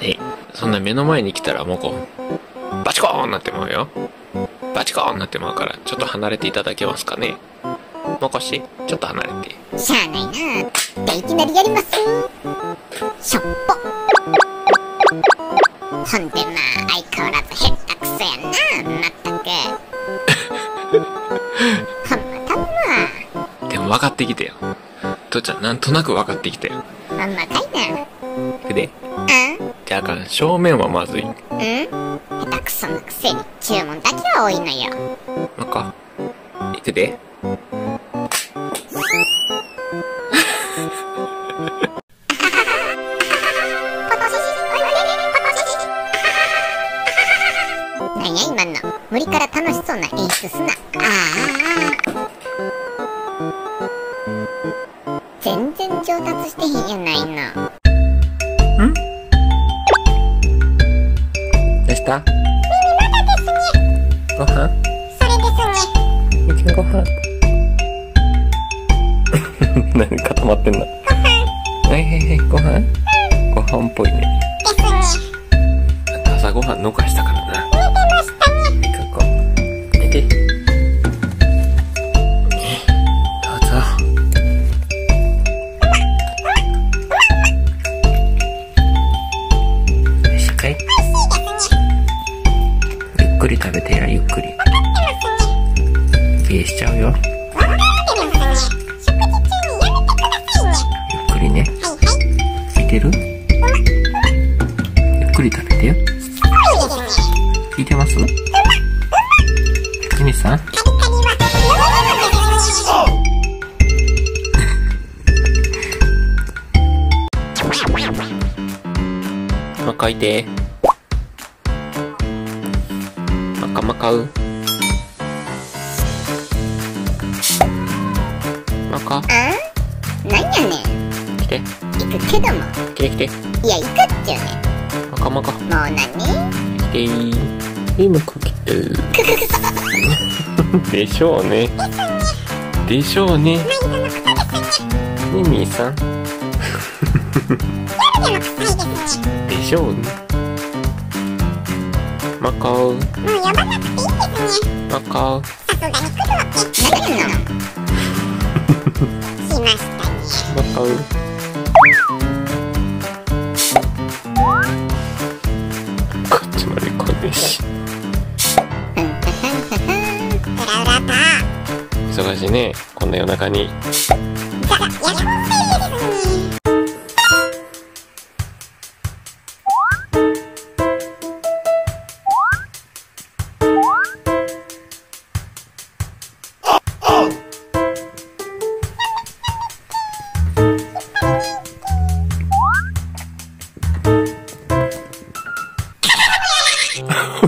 え、そんな目の前に来たらもうこう、バチコーンなってまうよ。バチコーンなってまうから、ちょっと離れていただけますかね。もこし、ちょっと離れて。しゃあないな。で、いきなりやります。しょっぽ。ほんでまあ、相変わらずへったくそやな。まったく。ほんまたんま。でも分かってきたよ。父ちゃん、なんとなく分かってきたよ。ほんまかいな。で、あじゃああかん、正面はまずい。うん下手くそなくせに注文だけは多いのよ。まか。いくで。なんや今の無理から楽しそうな演出すなああ全然上達してへんやな何聞いてます？ジミさん？まかいてまかまかう。まかあなんやねん。来て。行くけども。来て来て。いや行くっちゅうね。まかまか。んもう何？来ていいまか来てでしょうね。でしょうね。ミミさん。でしょうね。マカオ。もう呼ばなくていいですね。マカオ。さすがに来るわけ何やの。しましたね。マカオな夜中に。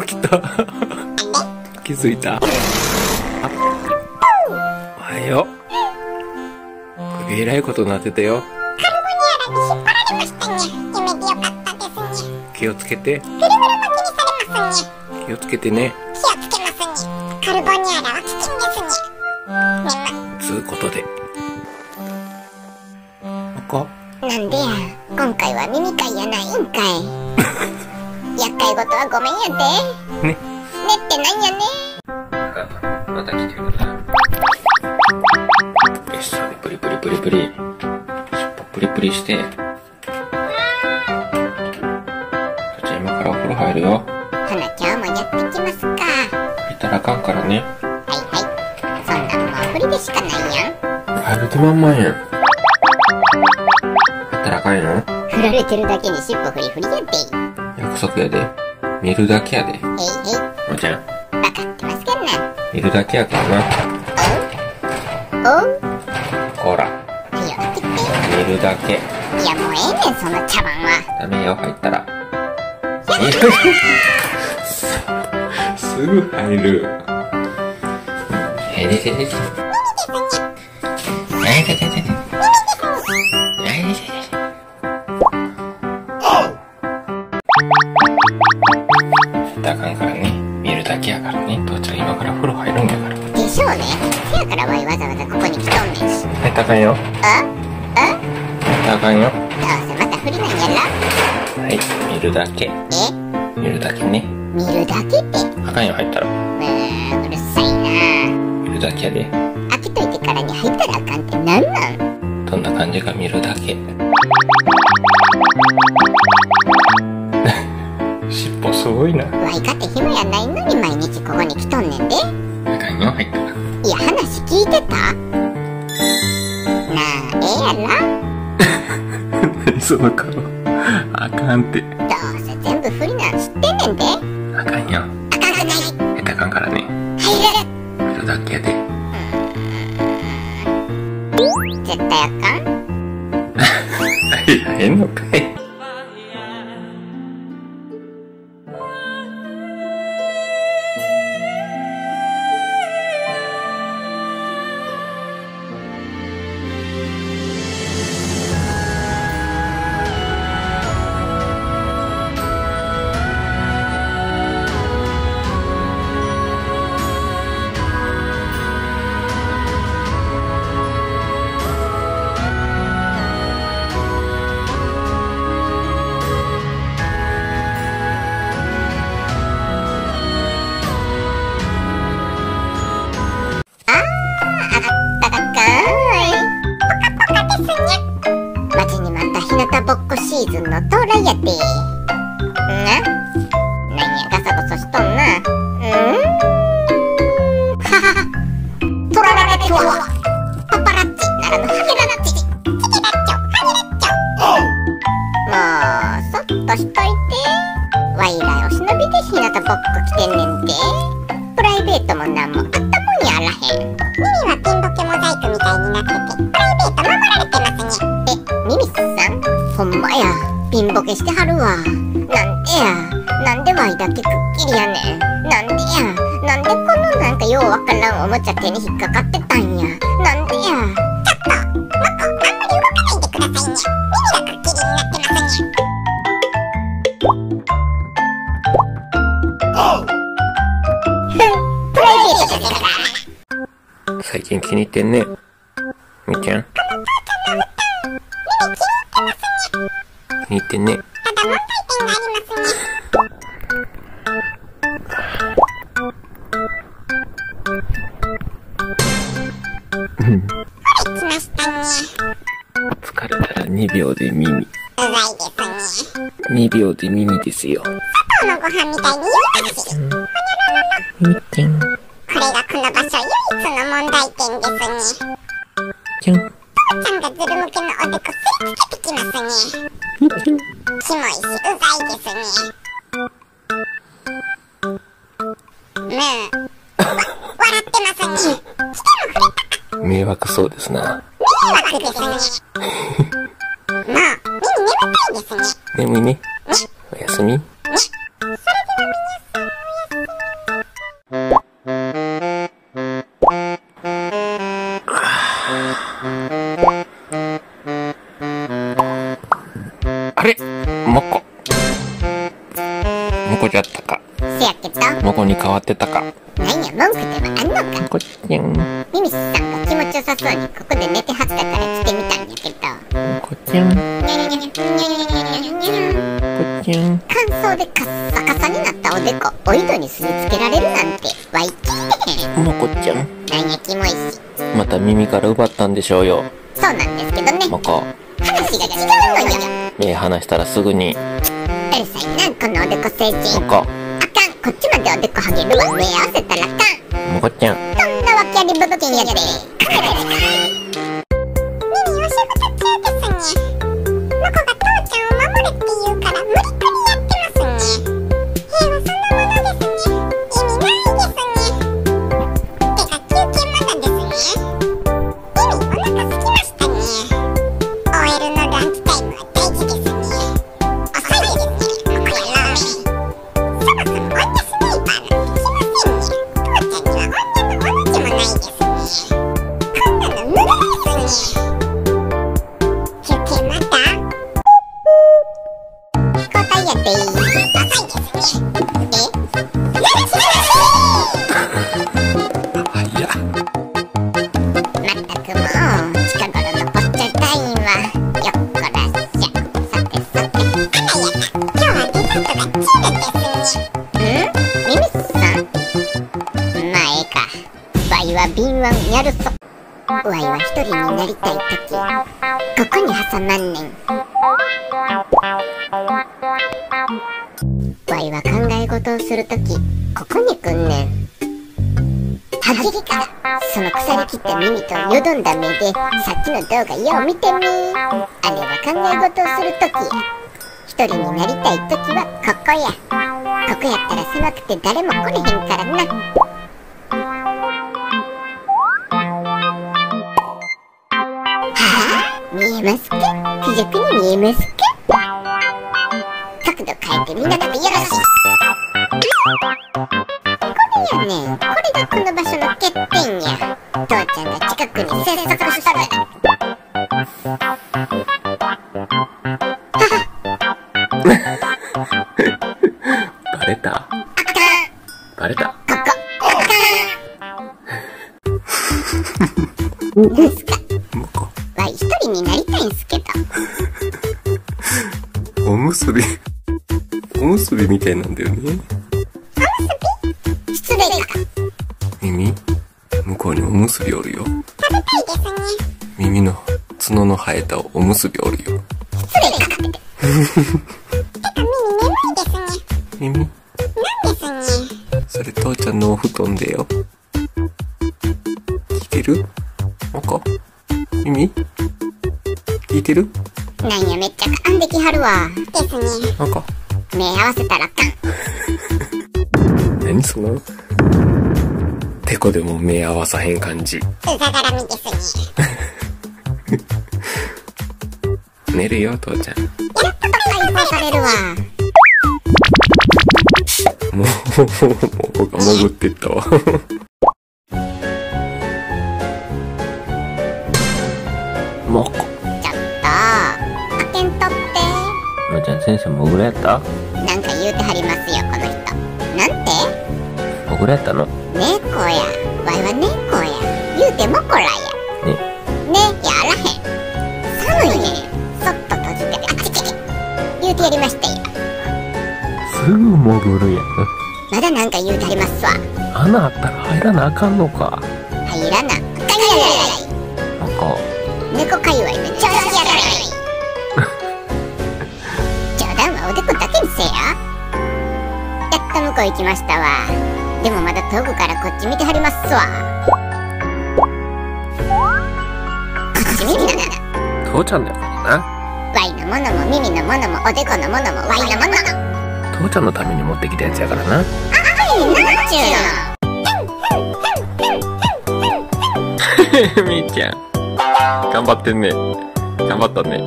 起きた。気づいた。えらいことになってたよ。引っ張られましたね夢でよかったですね気をつけて。ぐるぐる巻きにされますね気をつけてね。気をつけますねカルボニアラは危険ですねつうことで。あか？なんでや今回は耳かいやないんかい。厄介事はごめんやで。ね。ねってなんやねリプリプリプリ尻尾プリプリして。じゃあ今からお風呂入るよ。ほな今日もやってきますか。入ったらあかんからね。はいはい。そんなんもう振りでしかないやん。入る気満々やん。入ったらあかんよ振られてるだけに尻尾振り振りやで。約束やで。見るだけやで。えいえいもちゃん。分かってますかな。見るだけやからな。おう。こらはよ開けて見るだけ。いやもうええねんその茶番は。ダメよ入ったら。すぐ入る。えででででえででででえでででだかんからね見るだけやからね父ちゃん今から風呂入るんやからでしょうねせやからわいわざわざここに来とんねんし入ったらあかんよあけ。ろえ見るだけね。見るだけって？あかんよ入ったら。うーんうるさいな。見るだけやで。開けといてからに入ったらあかんってなんなん？どんな感じか見るだけ。尻尾すごいな。わいかて暇やないのに毎日ここに来とんねんで。あかんよ入ったらいや話聞いてた？なあええやろ？何 その顔。あかんってからね。入れる見るだけやで絶対あかん。入らへんのかいなんやガサゴソしとんなうんはははトララレトワパパラッチならぬハゲララッチチキラッチョハゲラッチョもうそっとしといて。ワイらを忍びで日向ぼっこ来てんねんでプライベートもなんもあったもんやあらへん。耳はピンボケモザイクみたいになっててプライベート守られてますにえミミスさん？ほんまや。ピンボケしてはるわ。なんでや。なんでワイだけくっきりやねん。なんでや。なんでこのなんかようわからんおもちゃ手に引っかかってたんや。なんでや。ちょっとマコあんまり動かないでくださいね耳がくっきりになってますにプライベートですから最近気に入ってんね。みーちゃん。気に入ってんね。ただ問題点がありますね。2秒で耳。うざいですね。2秒で耳ですよこのご飯みたいに言うたし。みーちゃん。これがこの場所唯一の問題点ですね。ちゃん。父ちゃん。がズル向けのおでこすりつけてきますね。みん。キモいし、うざいですね。ねえ。わ、笑ってますね。迷惑そうですな迷惑ですね。眠いね。おやすみ。あれ。モコ。モコじゃったか。せやけど、モコに変わってたか。なんや文句でもあんのか。モコちゃんから奪ったんでしょうよそうなんですけどね。モコ話が違うのよ。目離したらすぐにうるさいな、このおでこ星人。モコあかん、こっちまでおでこはげるわ。目合わせたらあかん。モコちゃんそんなわけあり部分やで。耳を仕事中ですね。が父ちゃんを守れって言うから無理ここに挟まんねんわいは考え事をする時ここに来んねん。はぎりか。らその腐りきった耳とよどんだ目でさっきの動画よう見てみ。あれは考え事をする時や。一人になりたい時はここや。ここやったら狭くて誰も来れへんからな。かクジャクに見えますか角度変えてみんな食べよろしいこれやねん。これがこの場所の欠点や。父ちゃんが近くに生息しとる。バレた。バレた。ここ すびみたいなんだよね。失礼。か耳？向こうにおむすびおるよ。食べたいですね。耳の角の生えたおむすびおるよ。失礼。かてか耳眠いですね。耳？なんですね。それ父ちゃんのお布団でよ。聞いてる？もこ耳？聞いてる？なんやめっちゃ噛んできはるわ。ですねもこ目合わせたらあかん何その？てこでも目合わさへん感じ。うざがらみですね。寝るよ父ちゃん。やっと解放されるわ。もう、もうが潜ってったわ。ちゃん先生モグラやったなんか言うてはりますよこの人なんてモグラやったの猫やわいは猫や言うてもこらやね。ねやらへん寒いねそっと閉じてあちちち言うてやりましたよすぐ潜るやん。まだなんか言うてはりますわ穴あったら入らなあかんのか。こう行きましたわでもまだ遠くからこっち見てはりますわこっち見てな父ちゃんだよな。ワイのものも耳のものもおでこのものもワイのもの父ちゃんのために持ってきたやつやからな。なんちゅうのみーちゃん。頑張ってんね。頑張ったね。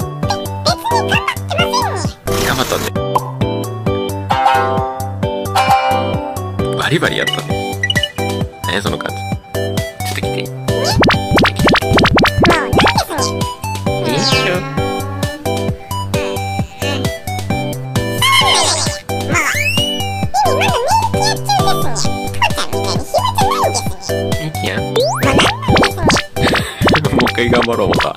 頑張ったね。バリバリやったね。何やその感じ。ちょっと来て。もうなんですねいいっしょ。回頑張ろう、また。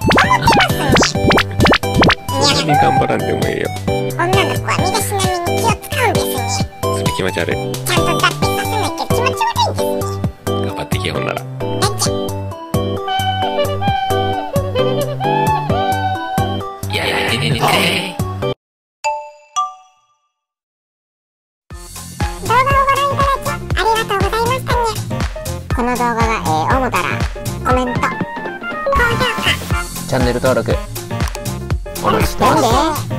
そんなに頑張らんでもいいよ。女の子は身だしなみに気を使うんですねそれ気持ち悪い。ちゃんと頑張ってきよ、ほんなら。動画をご覧いただきありがとうございましたねこの動画がええ思ったらコメント高評価チャンネル登録。お待ちしてます。